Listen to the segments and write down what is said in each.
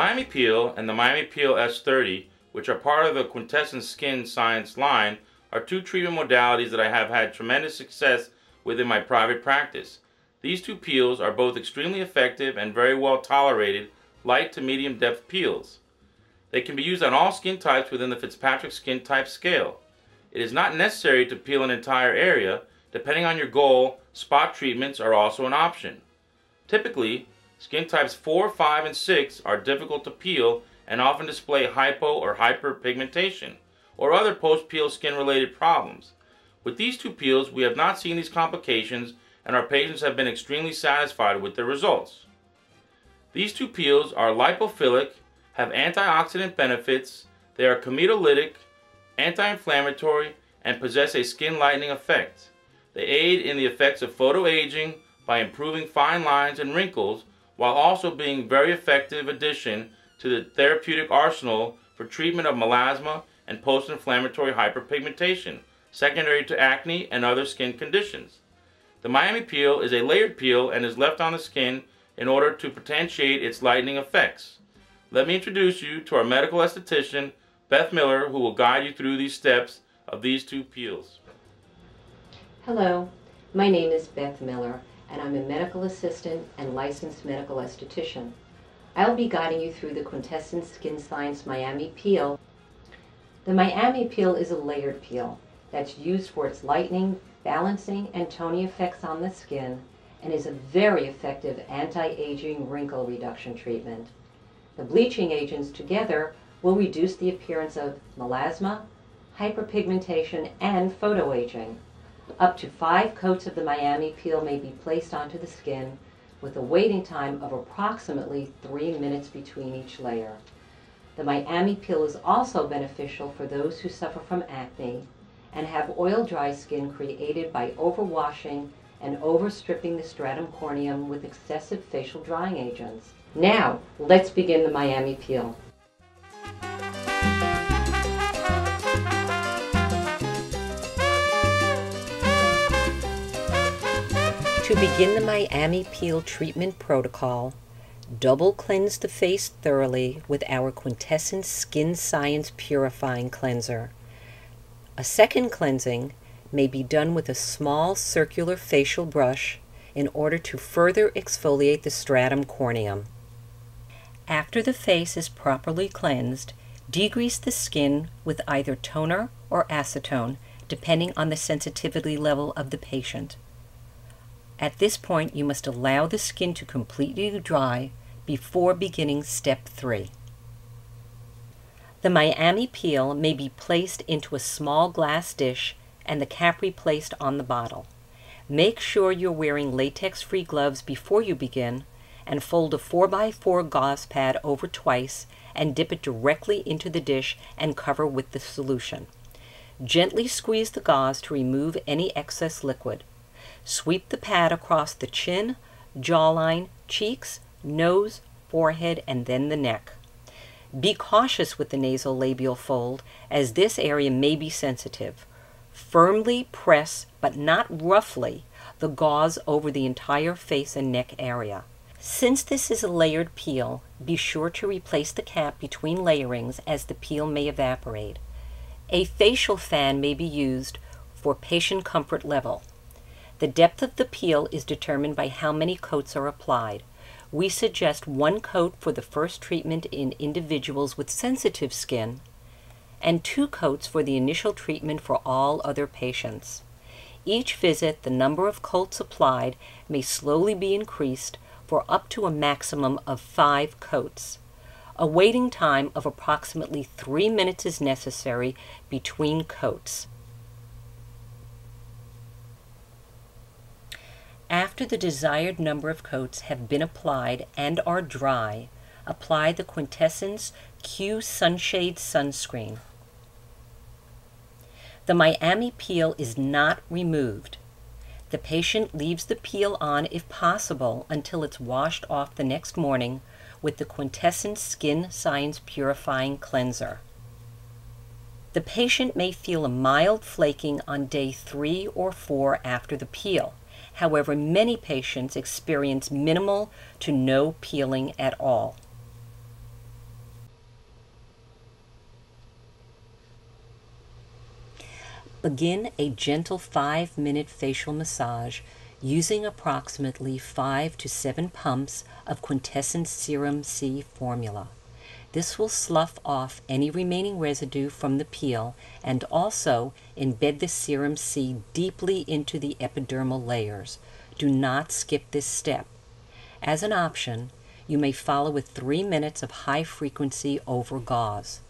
Miami Peel and the Miami Peel S30, which are part of the Quintessence Skin Science line, are two treatment modalities that I have had tremendous success with in my private practice. These two peels are both extremely effective and very well tolerated light to medium depth peels. They can be used on all skin types within the Fitzpatrick skin type scale. It is not necessary to peel an entire area. Depending on your goal, spot treatments are also an option. Typically, skin types 4, 5, and 6 are difficult to peel and often display hypo or hyperpigmentation or other post-peel skin-related problems. With these two peels, we have not seen these complications and our patients have been extremely satisfied with their results. These two peels are lipophilic, have antioxidant benefits, they are comedolytic, anti-inflammatory, and possess a skin lightening effect. They aid in the effects of photoaging by improving fine lines and wrinkles while also being very effective addition to the therapeutic arsenal for treatment of melasma and post-inflammatory hyperpigmentation, secondary to acne and other skin conditions. The Miami peel is a layered peel and is left on the skin in order to potentiate its lightening effects. Let me introduce you to our medical esthetician, Beth Miller, who will guide you through these steps of these two peels. Hello, my name is Beth Miller, and I'm a medical assistant and licensed medical esthetician. I'll be guiding you through the Quintessence Skin Science Miami Peel. The Miami Peel is a layered peel that's used for its lightening, balancing, and toning effects on the skin and is a very effective anti-aging wrinkle reduction treatment. The bleaching agents together will reduce the appearance of melasma, hyperpigmentation, and photoaging. Up to five coats of the Miami peel may be placed onto the skin with a waiting time of approximately three minutes between each layer. The Miami peel is also beneficial for those who suffer from acne and have oil dry skin created by overwashing and overstripping the stratum corneum with excessive facial drying agents. Now, let's begin the Miami peel. To begin the Miami peel treatment protocol, double cleanse the face thoroughly with our Quintessence Skin Science Purifying Cleanser. A second cleansing may be done with a small circular facial brush in order to further exfoliate the stratum corneum. After the face is properly cleansed, degrease the skin with either toner or acetone, depending on the sensitivity level of the patient. At this point, you must allow the skin to completely dry before beginning step 3. The Miami peel may be placed into a small glass dish and the cap replaced on the bottle. Make sure you're wearing latex-free gloves before you begin and fold a 4x4 gauze pad over twice and dip it directly into the dish and cover with the solution. Gently squeeze the gauze to remove any excess liquid. Sweep the pad across the chin, jawline, cheeks, nose, forehead, and then the neck. Be cautious with the nasal labial fold as this area may be sensitive. Firmly press, but not roughly, the gauze over the entire face and neck area. Since this is a layered peel, be sure to replace the cap between layerings as the peel may evaporate. A facial fan may be used for patient comfort level. The depth of the peel is determined by how many coats are applied. We suggest one coat for the first treatment in individuals with sensitive skin and two coats for the initial treatment for all other patients. Each visit, the number of coats applied may slowly be increased for up to a maximum of five coats. A waiting time of approximately three minutes is necessary between coats. After the desired number of coats have been applied and are dry, apply the Quintessence Q Sunshade Sunscreen. The Miami peel is not removed. The patient leaves the peel on if possible until it's washed off the next morning with the Quintessence Skin Science Purifying Cleanser. The patient may feel a mild flaking on day three or four after the peel. However, many patients experience minimal to no peeling at all. Begin a gentle five minute facial massage using approximately five to seven pumps of quintessence serum C formula. This will slough off any remaining residue from the peel and also embed the serum C deeply into the epidermal layers. Do not skip this step. As an option, you may follow with 3 minutes of high frequency over gauze.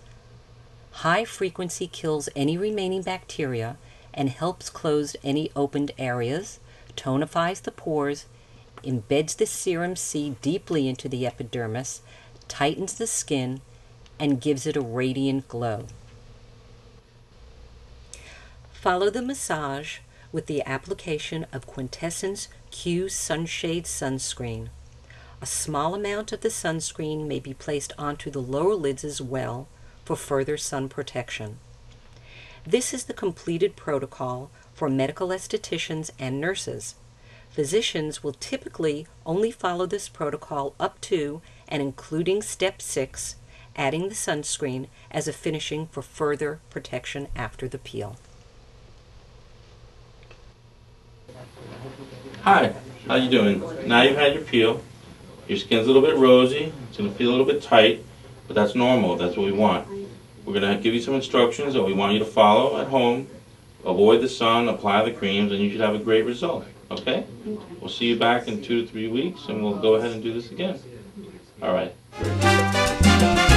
High frequency kills any remaining bacteria and helps close any opened areas, tonifies the pores, embeds the serum C deeply into the epidermis, tightens the skin, and gives it a radiant glow. Follow the massage with the application of Quintessence Q Sunshade Sunscreen. A small amount of the sunscreen may be placed onto the lower lids as well for further sun protection. This is the completed protocol for medical estheticians and nurses. Physicians will typically only follow this protocol up to and including step 6, adding the sunscreen as a finishing for further protection after the peel. Hi, how you doing? Now you've had your peel. Your skin's a little bit rosy. It's going to feel a little bit tight, but that's normal. That's what we want. We're going to give you some instructions that we want you to follow at home. Avoid the sun, apply the creams, and you should have a great result. Okay? We'll see you back in two to three weeks, and we'll go ahead and do this again. All right. Great.